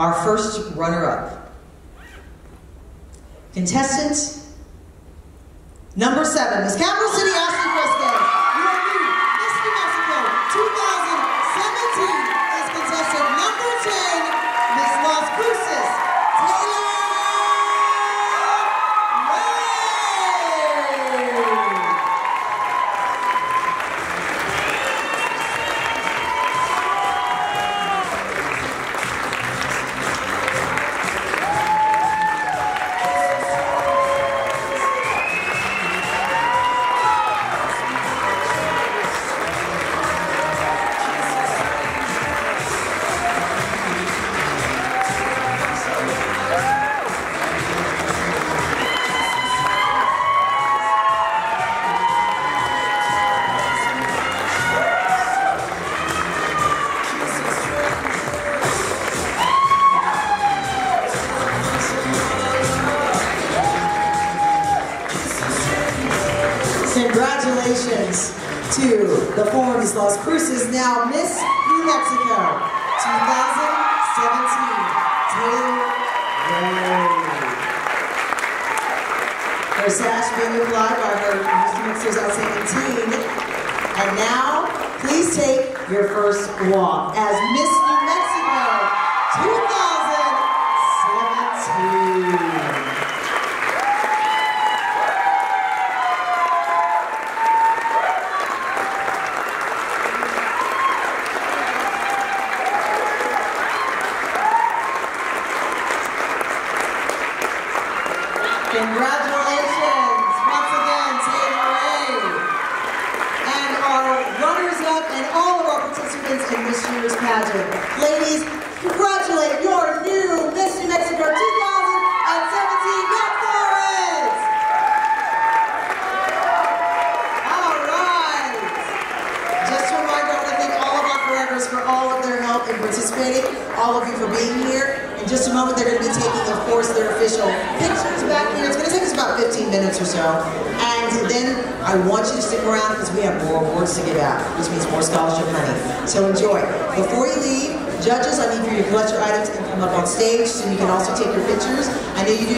our first runner-up. Contestant number seven, Miss Capital City Ashley Congratulations to the former Miss Las Cruces, now Miss New Mexico 2017, Taylor Ray. Her sash being applied by her New Mexico's Outstanding Teen. And now, please take your first walk as Miss New Mexico 2017. Congratulations once again, Ray. And our runners-up and all of our participants in this year's pageant. Ladies, all of you for being here. In just a moment, they're going to be taking, of course, their official pictures back here. It's going to take us about 15 minutes or so. And then I want you to stick around because we have more awards to give out, which means more scholarship money. So enjoy. Before you leave, judges, I need for you to collect your items and come up on stage so you can also take your pictures. I know you do